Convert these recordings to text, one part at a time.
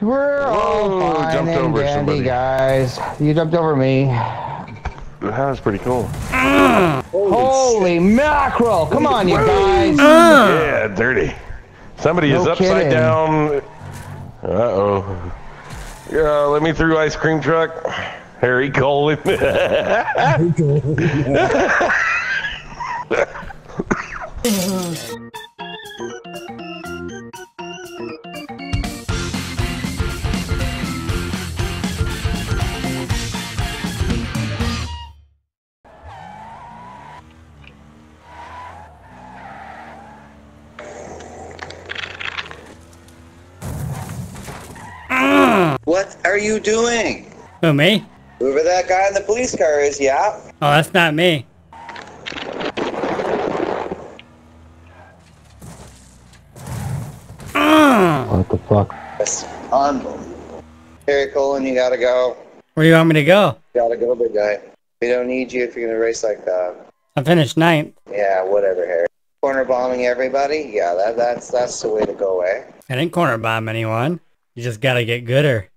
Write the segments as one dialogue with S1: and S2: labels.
S1: We're all
S2: Whoa,
S1: fine
S2: jumped
S1: and
S2: over
S1: dandy,
S2: somebody.
S1: guys. You jumped over me.
S2: That was pretty cool.
S1: Holy mackerel! Come on, you guys.
S2: Yeah, dirty. Somebody is upside
S1: kidding.
S2: down. Uh oh. Yeah, let me through ice cream truck. Harry Colin.
S3: What are you doing?
S4: Who, me?
S3: Whoever that guy in the police car is, yeah.
S4: Oh, that's not me.
S1: What the fuck?
S3: Yes. Unbelievable. Harry Colin, you gotta go.
S4: Where do you want me to go?
S3: You gotta go, big guy. We don't need you if you're gonna race like that.
S4: I finished ninth.
S3: Yeah, whatever, Harry. Corner bombing everybody? Yeah, that, that's that's the way to go, eh?
S4: I didn't corner bomb anyone. You just gotta get gooder.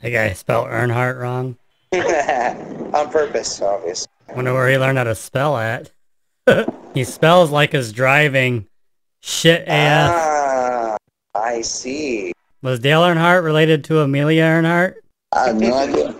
S4: That guy spelled Earnhardt wrong.
S3: On purpose, obviously.
S4: Wonder where he learned how to spell at. he spells like his driving. Shit AF.
S3: Ah, I see.
S4: Was Dale Earnhardt related to Amelia Earnhardt?
S3: I have no idea.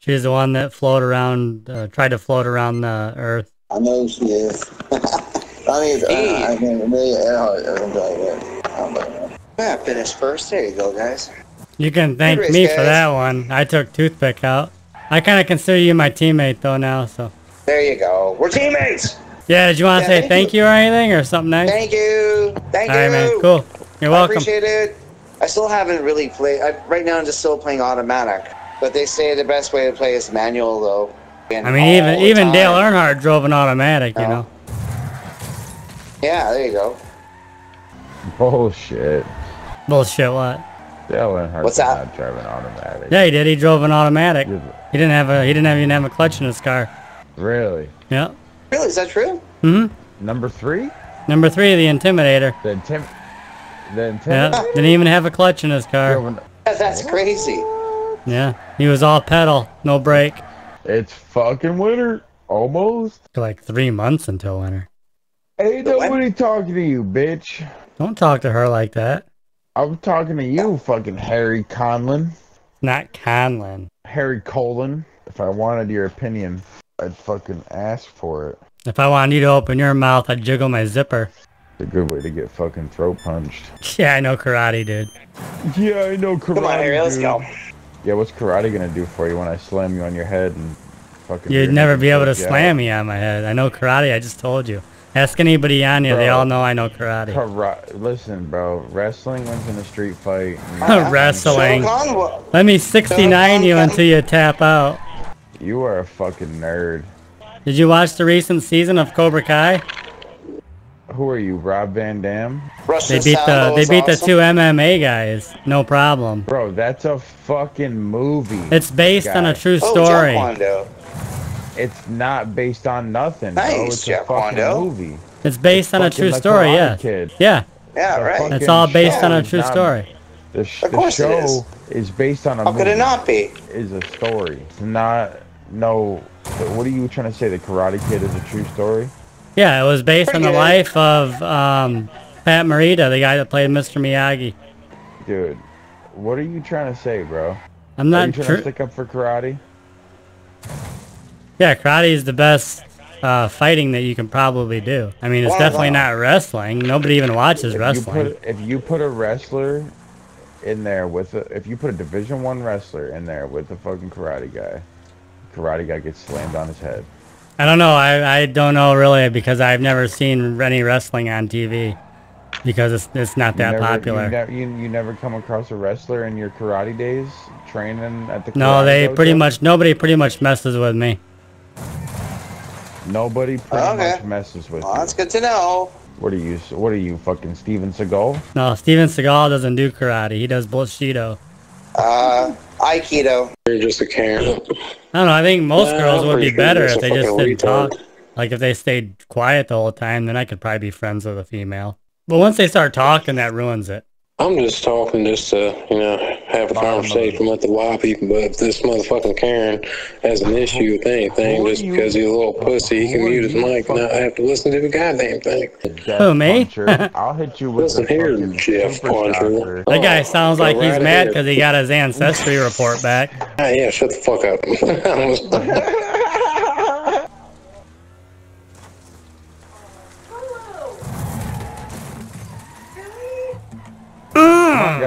S4: She's the one that floated around, uh, tried to float around the earth.
S3: I know who she is. I mean, I, I can really Earhart or something like that. I don't know. Yeah, finished first. There you go, guys.
S4: You can thank
S3: race,
S4: me for that one. I took toothpick out. I kind of consider you my teammate though now, so.
S3: There you go. We're teammates.
S4: Yeah, did you want to
S3: Yeah,
S4: say
S3: thank
S4: thank you. or anything or something nice?
S3: Thank you. Thank
S4: All
S3: you.
S4: right, man. Cool. You're welcome.
S3: I
S4: welcome.
S3: appreciate it. I still haven't really played. I, right now, I'm just still playing automatic. But they say the best way to play is manual, though. And
S4: I mean,
S3: all
S4: even
S3: the
S4: even Dale. Earnhardt drove an automatic, you
S3: Oh.
S4: know.
S3: Yeah, there you go.
S1: Bullshit.
S4: Bullshit. What?
S1: Dale Earnhardt
S3: What's that?
S1: not drive an automatic.
S4: Yeah, he did. He drove an automatic. He didn't have a. He didn't have even have a clutch in his car.
S1: Really?
S4: Yeah.
S3: Really, is that true?
S4: hmm
S1: Number three?
S4: Number three, the Intimidator.
S1: The intim. The
S4: Yeah. Didn't even have a clutch in his car.
S1: an-
S3: Yeah, That's crazy.
S4: Yeah. He was all pedal, no brake.
S1: It's fucking winter. Almost.
S4: Like three months until winter.
S1: Ain't nobody talking to you, bitch.
S4: Don't talk to her like that.
S1: I'm talking to you, fucking Harry Conlon.
S4: Not Conlon.
S1: Harry Colon. If I wanted your opinion, I'd fucking ask for it.
S4: If I wanted you to open your mouth, I'd jiggle my zipper.
S1: It's a good way to get fucking throat punched.
S4: Yeah, I know karate, dude.
S1: Yeah, I know karate.
S3: Come on, Harry, let's
S1: dude.
S3: go.
S1: Yeah, what's karate gonna do for you when I slam you on your head and fucking?
S4: You'd never be able to slam
S1: out?
S4: me on my head. I know karate, I just told you. Ask anybody on you, they all know I know karate.
S1: Kara- Listen, bro. Wrestling wins in a street fight.
S4: Wrestling.
S3: Shogun Khan, what-
S4: Let me 69 you until you tap out.
S1: You are a fucking nerd.
S4: Did you watch the recent season of Cobra Kai?
S1: Who are you, Rob Van Dam?
S4: They beat the they
S3: is
S4: beat the two MMA guys. No problem.
S1: Bro, that's a fucking movie.
S4: It's based on a
S1: Guy.
S4: true
S3: Oh,
S4: story.
S3: Taekwondo.
S1: It's not based on nothing, bro.
S3: Nice,
S1: It's a
S3: Jeff
S1: fucking
S3: Kwando.
S1: movie.
S4: It's based on a true
S1: the
S4: story, yeah.
S1: Kid.
S4: Yeah,
S3: Yeah,
S1: The
S3: right.
S4: it's all based on a true
S1: not-
S4: story.
S1: The, sh-
S3: Of course it
S1: show
S3: is.
S1: is. based on a
S3: How
S1: movie.
S3: could it not be?
S1: Is a story. It's not. No. What are you trying to say? The Karate Kid is a true story?
S4: Yeah, it was based on
S3: Pretty
S4: the
S3: good.
S4: life of um, Pat Morita, the guy that played Mr. Miyagi.
S1: Dude, what are you trying to say, bro?
S4: I'm
S1: are you
S4: not
S1: trying to stick up for karate?
S4: Yeah, karate is the best uh, fighting that you can probably do. I mean, it's
S3: Wow,
S4: definitely
S3: wow.
S4: not wrestling. Nobody even watches
S1: If you
S4: wrestling.
S1: put if you put a wrestler in there with a if you put a Division One wrestler in there with a fucking karate guy, karate guy gets slammed on his head.
S4: I don't know. I, I don't know really because I've never seen any wrestling on TV because it's it's not
S1: You
S4: that
S1: never,
S4: popular.
S1: You, never you, you never come across a wrestler in your karate days training at the
S4: no, they pretty much nobody pretty much messes with me.
S1: Nobody pretty
S3: Okay.
S1: much messes with
S3: Well,
S1: you.
S3: that's good to know.
S1: What are you? What are you, fucking Steven Seagal?
S4: No, Steven Seagal doesn't do karate. He does Bushido.
S3: Uh, Aikido.
S5: You're just a Karen.
S4: I don't know. I think most
S5: Yeah,
S4: girls would be
S5: sure
S4: better if they just didn't
S5: retard.
S4: talk. Like if they stayed quiet the whole time, then I could probably be friends with a female. But once they start talking, that ruins it.
S5: I I'm just talking just to, you know, have a conversation with the white people, but this motherfucking Karen has an issue with anything,
S1: Who are
S5: just because he's a little pussy, he can mute his mic and not have to listen to the goddamn thing.
S1: Death
S4: Who, me?
S1: I'll hit you with
S5: Listen
S1: the
S5: here,
S1: fucking
S5: Jeff
S1: super
S5: Puncher.
S4: That guy
S5: Oh,
S4: sounds like he's
S5: right
S4: mad because he got his ancestry report back.
S5: Ah, yeah, shut the fuck up.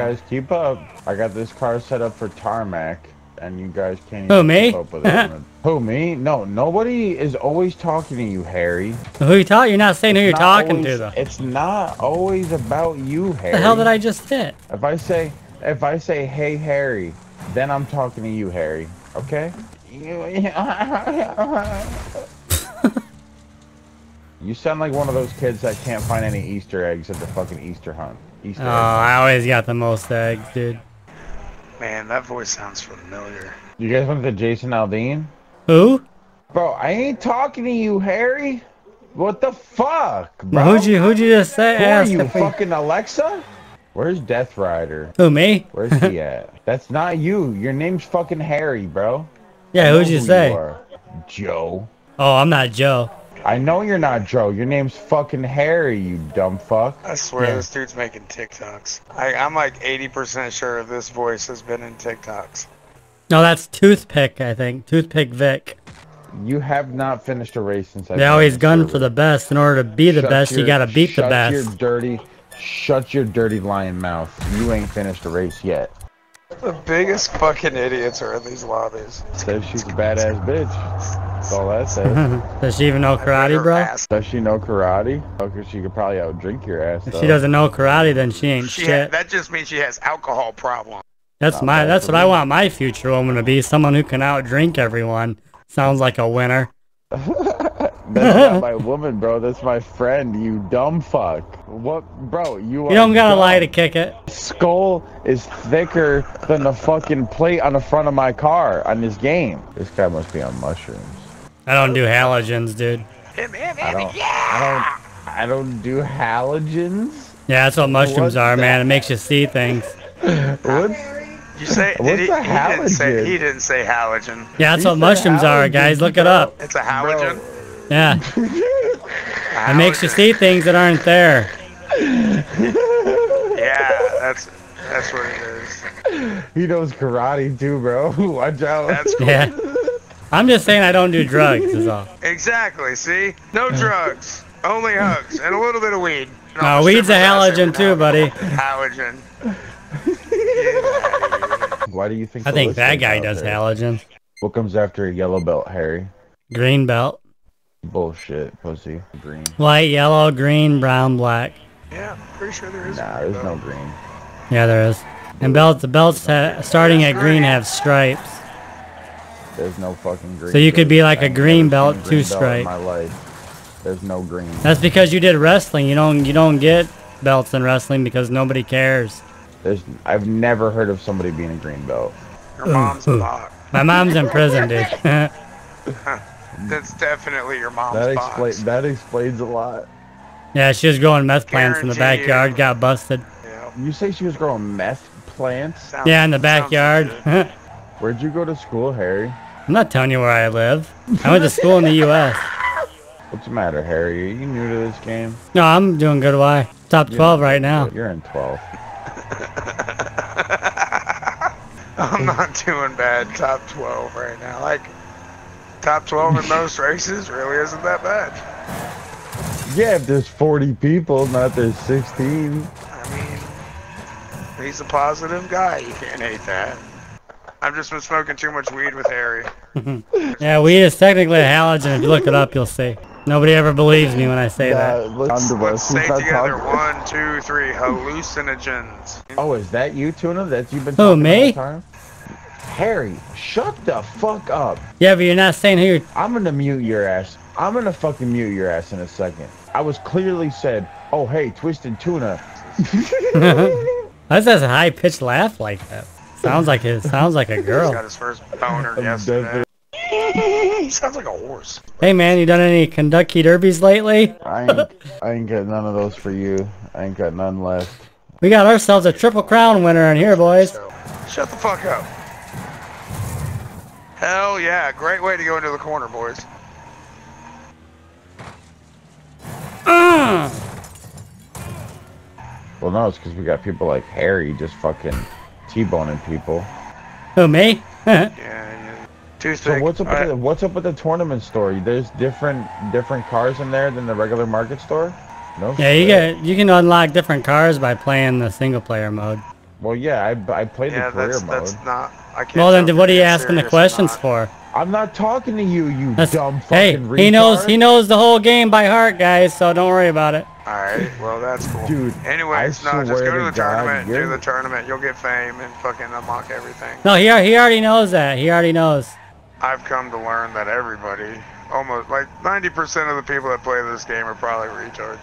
S1: guys, keep up. I got this car set up for tarmac, and you guys can't
S4: Who,
S1: even
S4: me?
S1: keep up with it. Who, me? No, nobody is always talking to you, Harry.
S4: Who you talking? You're not saying who you're talking
S1: always-
S4: to though.
S1: It's not always about you, Harry.
S4: What the hell did I just hit?
S1: If I say, if I say, hey, Harry, then I'm talking to you, Harry. Okay? you sound like one of those kids that can't find any Easter eggs at the fucking Easter hunt. Easter
S4: Oh,
S1: eggs.
S4: I always got the most eggs, dude.
S6: Man, that voice sounds familiar.
S1: You guys went to Jason Aldean?
S4: Who?
S1: Bro, I ain't talking to you, Harry. What the fuck, bro?
S4: Who'd you Who'd you just say?
S1: Who are
S4: ask
S1: you,
S4: if
S1: fucking Alexa? Where's Death Rider?
S4: Who me?
S1: Where's he at? That's not you. Your name's fucking Harry, bro.
S4: Yeah, who'd you
S1: who
S4: say?
S1: are. Joe.
S4: Oh, I'm not Joe.
S1: I know you're not Joe. Your name's fucking Harry, you dumb fuck.
S6: I swear
S4: Yeah.
S6: this dude's making TikToks. I, I'm like 80% sure this voice has been in TikToks.
S4: No, that's Toothpick. I think Toothpick Vic.
S1: You have not finished a race since I
S4: They always gun for the best. In order to be the
S1: Shut
S4: best, you gotta beat the best.
S1: shut
S4: best.
S1: your dirty, shut your dirty lion mouth. You ain't finished a race yet.
S6: The biggest fucking idiots are in these lobbies.
S1: Says she's a badass bitch. That's all that says.
S4: Does she even know karate, bro?
S6: ass-
S1: Does she know karate? Okay, she could probably outdrink your ass.
S4: If
S1: though.
S4: she doesn't know karate, then she ain't
S6: She ha-
S4: shit.
S6: that just means she has alcohol problem.
S4: That's
S1: Not
S4: my. That's
S1: for
S4: what I want my future woman to be. Someone who can outdrink everyone. Sounds like a winner.
S1: That's not my woman, bro. That's my friend. You dumb fuck. What, bro? You.
S4: You don't gotta
S1: dumb.
S4: lie to kick it.
S1: Skull is thicker than the fucking plate on the front of my car on this game. This guy must be on mushrooms.
S4: I don't do halogens, dude.
S6: Him, him,
S1: I don't. I don't. I don't do halogens.
S4: Yeah, that's what mushrooms
S1: What's
S4: are, man. It makes you see things.
S1: What's
S6: You say
S1: What's
S6: did he,
S1: a
S6: he didn't say
S1: halogen?
S6: he didn't say halogen.
S4: Yeah, that's
S1: You
S4: what
S1: said
S4: mushrooms are, guys. Look it up.
S6: It's a halogen.
S4: Yeah,
S6: A
S4: it makes you see things that aren't there.
S6: Yeah, that's that's what it is.
S1: he knows karate too, bro. Watch out.
S6: That's cool.
S4: Yeah. I'm just saying I don't do drugs, is all.
S6: Exactly. See, no drugs, only hugs, and a little bit of weed.
S4: No,
S6: almost
S4: weed's a halogen too, buddy.
S6: Halogen. Yeah.
S1: Why do you think?
S4: I think that guy does
S1: there-
S4: halogen.
S1: What comes after a yellow belt, Harry?
S4: Green belt.
S1: Bullshit, pussy. Green.
S4: White, yellow, green, brown, black.
S6: Yeah, pretty sure there is.
S1: Nah, there's
S6: though.
S1: no green.
S4: Yeah, there is. And belts, the belts ha- starting at green have stripes.
S1: There's no fucking green.
S4: So you could be like a
S1: I've
S4: green belt,
S1: seen a
S4: two
S1: green belt
S4: stripe.
S1: In my life, there's no green.
S4: That's because you did wrestling. You don't you don't get belts in wrestling because nobody cares.
S1: There's. I've never heard of somebody being a green belt.
S6: Your mom's box.
S4: My mom's in prison, dude.
S6: That's definitely your mom's
S1: That
S6: box.
S1: explains. That explains a lot.
S4: yeah, she was growing meth plants in the
S6: Guarantee you.
S4: backyard, got busted.
S6: Yeah.
S1: You say she was growing meth plants?
S6: Sounds-
S4: Yeah, in the backyard.
S1: Where'd you go to school, Harry?
S4: I'm not telling you where I live. I went to school in the U.S.
S1: What's the matter, Harry? Are you new to this game?
S4: No, I'm doing good. Why? Top 12 right now.
S1: You're in 12.
S6: I'm not doing bad. Top 12 right now. Like, top 12 in most races really isn't that bad.
S1: Yeah, if there's 40 people, not there's 16.
S6: I mean, he's a positive guy. You can't hate that. I've just been smoking too much weed with Harry.
S4: Yeah, weed is technically a halogen. If you look it up, you'll see. Nobody ever believes me when I say
S1: Yeah,
S4: that.
S1: let's,
S6: Let's say together.
S1: talking-
S6: One, two, three. Hallucinogens.
S1: Oh, is that you, Tuna? That you've been
S4: Who,
S1: talking
S4: me?
S1: the whole time? Harry, shut the fuck up.
S4: Yeah, but you're not saying who you're.
S1: I'm gonna mute your ass. I'm gonna fucking mute your ass in a second. I was clearly said, oh hey, Twisted Tuna.
S4: Why does that a high pitched laugh like that? Sounds like it. Sounds like a
S6: He's got his first boner
S1: I'm
S6: yesterday. he sounds like a horse.
S4: Hey man, you done any Kentucky Derbies lately?
S1: I ain't, I ain't got none of those for you. I ain't got none left.
S4: We got ourselves a triple crown winner in here, boys.
S6: Shut the fuck up. Hell yeah, great way to go into the corner, boys.
S4: Uh,
S1: Well, no, it's because we got people like Harry just fucking T-boning people.
S4: who, me?
S6: Yeah, yeah. Too
S1: So what's up?
S6: I-
S1: With the, what's up with the tournament store? There's different different cars in there than the regular market store. No.
S4: yeah, you get you can unlock different cars by playing the single player mode.
S1: Well, yeah, I, I played
S6: yeah,
S1: the career
S6: that's
S1: mode.
S6: that's not. I can't.
S4: Well, then what are you asking the questions
S6: not.
S4: for?
S1: I'm not talking to you, you
S4: That's-
S1: dumb
S4: hey,
S1: fucking
S4: he knows he knows the whole game by heart, guys. So don't worry about it.
S6: All right, well that's cool.
S1: Dude,
S6: Anyways,
S1: I
S6: no, just go to
S1: to
S6: the
S1: God,
S6: tournament, do
S1: you're-
S6: the tournament. You'll get fame and fucking unlock everything.
S4: No, he he already knows that. He already knows.
S6: I've come to learn that everybody, almost like 90% of the people that play this game are probably retards.